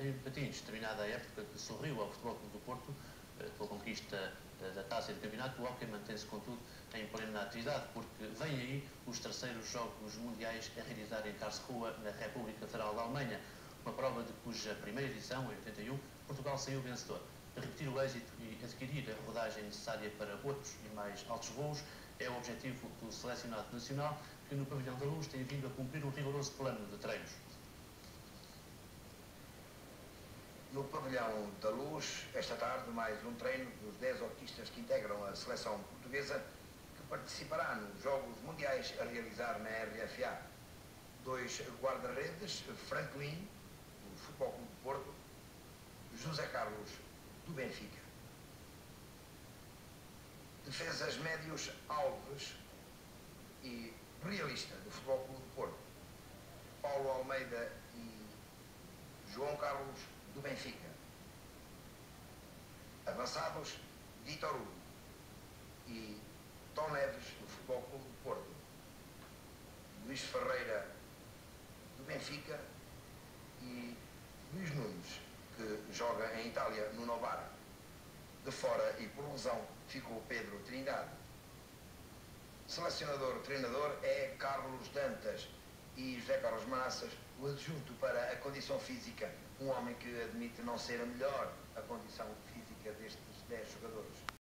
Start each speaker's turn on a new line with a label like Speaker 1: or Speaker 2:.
Speaker 1: em Patins, terminada a época que sorriu ao Futebol Clube do Porto, pela conquista da taça e do campeonato, o Hockey mantém-se, contudo, em plena atividade, porque vêm aí os terceiros Jogos Mundiais a realizar em Karlsruhe, na República Federal da Alemanha, uma prova de cuja primeira edição, em 81, Portugal saiu vencedor. Repetir o êxito e adquirir a rodagem necessária para outros e mais altos voos é o objetivo do selecionado nacional, que no Pavilhão da Luz tem vindo a cumprir um rigoroso plano de treinos.
Speaker 2: No Pavilhão da Luz, esta tarde, mais um treino dos 10 autistas que integram a seleção portuguesa, que participará nos Jogos Mundiais a realizar na RFA. Dois guarda-redes, Franklin, do Futebol Clube do Porto, José Carlos, do Benfica. Defesas médios Alves e Realista, do Futebol Clube do Porto. Paulo Almeida e João Carlos, do Benfica. Avançados, Vitor Hugo e Tom Neves, do Futebol Clube do Porto. Luís Ferreira, do Benfica e Luís Nunes, que joga em Itália, no Novara. De fora e por lesão ficou Pedro Trindade. Selecionador-treinador é Carlos Dantas e José Carlos Massas, o adjunto para a condição física, um homem que admite não ser a melhor a condição física destes 10 jogadores.